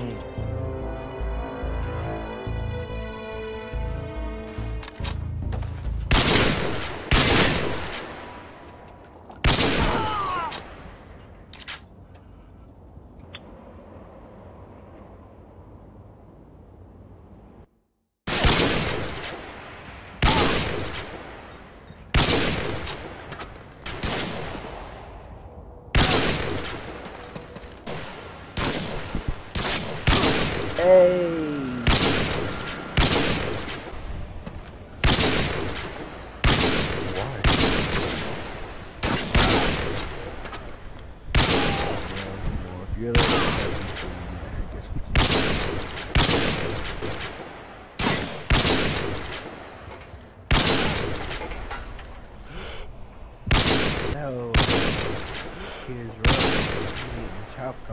Mm. You're No. Here's rough. He's eating chopped.